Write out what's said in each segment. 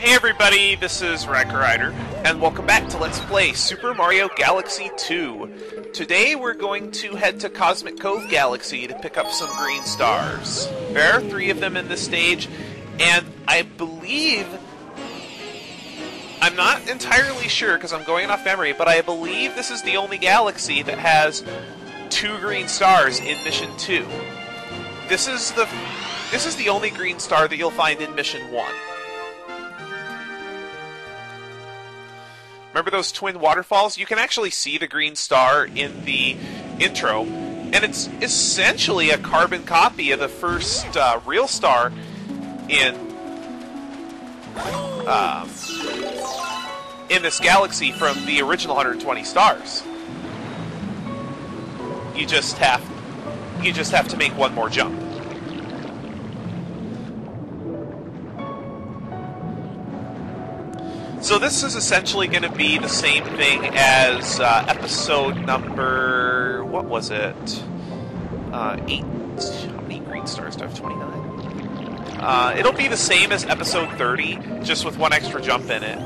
Hey everybody, this is Raikou Rider, and welcome back to Let's Play Super Mario Galaxy 2. Today we're going to head to Cosmic Cove Galaxy to pick up some green stars. There are three of them in this stage, and I believe... I'm not entirely sure because I'm going off memory, but I believe this is the only galaxy that has two green stars in Mission 2. This is the this is the only green star that you'll find in Mission 1. Remember those twin waterfalls? You can actually see the green star in the intro, and it's essentially a carbon copy of the first uh, real star in um, in this galaxy from the original 120 stars. You just have you just have to make one more jump. So this is essentially going to be the same thing as uh, episode number what was it? Uh, eight. How many green stars do I have? Twenty nine. Uh, it'll be the same as episode thirty, just with one extra jump in it.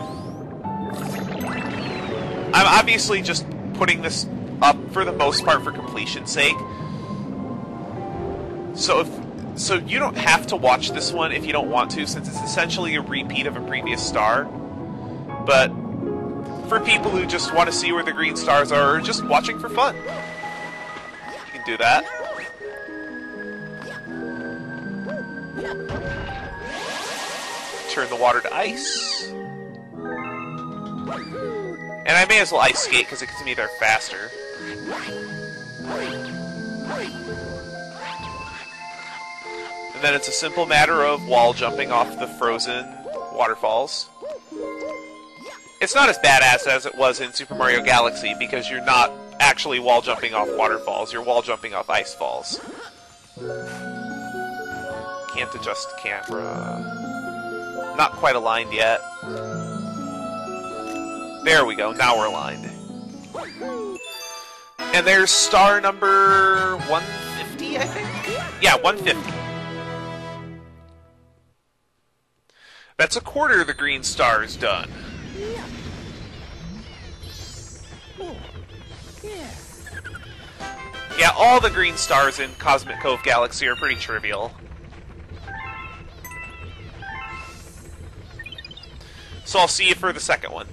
I'm obviously just putting this up for the most part for completion's sake. So if so, you don't have to watch this one if you don't want to, since it's essentially a repeat of a previous star. But for people who just want to see where the green stars are, or just watching for fun, you can do that. Turn the water to ice. And I may as well ice skate because it gets me there faster. And then it's a simple matter of wall jumping off the frozen waterfalls. It's not as badass as it was in Super Mario Galaxy because you're not actually wall jumping off waterfalls, you're wall jumping off ice falls. Can't adjust camera. Not quite aligned yet. There we go, now we're aligned. And there's star number 150, I think? Yeah, 150. That's a quarter of the green stars done. Yeah, Yeah, all the green stars in Cosmic Cove Galaxy are pretty trivial. So I'll see you for the second one.